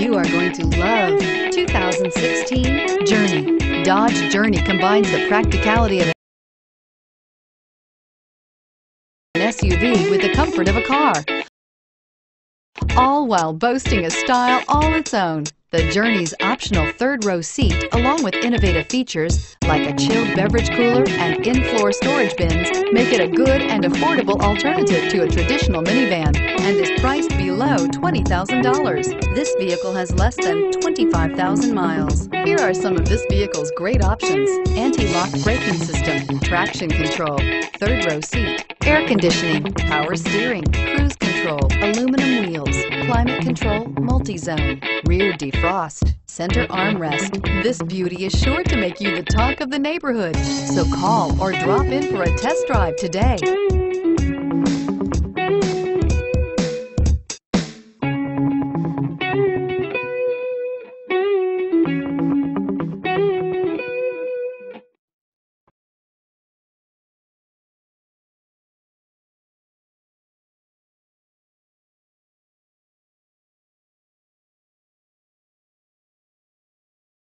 You are going to love 2016 Journey. Dodge Journey combines the practicality of an SUV with the comfort of a car, all while boasting a style all its own. The Journey's optional third row seat, along with innovative features like a chilled beverage cooler and in-floor storage bins, make it a good and affordable alternative to a traditional minivan and is priced below $20,000. This vehicle has less than 25,000 miles. Here are some of this vehicle's great options. Anti-lock braking system, traction control, third row seat, air conditioning, power steering, cruise control, aluminum wheels, climate control, multi-zone, rear defrost, center armrest. This beauty is sure to make you the talk of the neighborhood. So call or drop in for a test drive today.